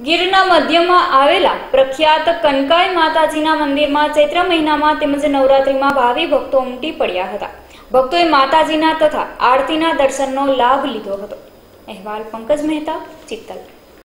ગીરના મધ્યમાં આવેલા પ્રખ્યાત કનકાઈ માતાજીના મંદિરમાં ચૈત્ર મહિનામાં તેમજ નવરાત્રીમાં ભાવિ ભક્તો ઉમટી પડ્યા હતા. ભક્તોએ માતાજીના તથા આરતીના દર્શનનો લાભ લીધો હતો. અહેવાલ પંકજ મહેતા, ચિત્તલ.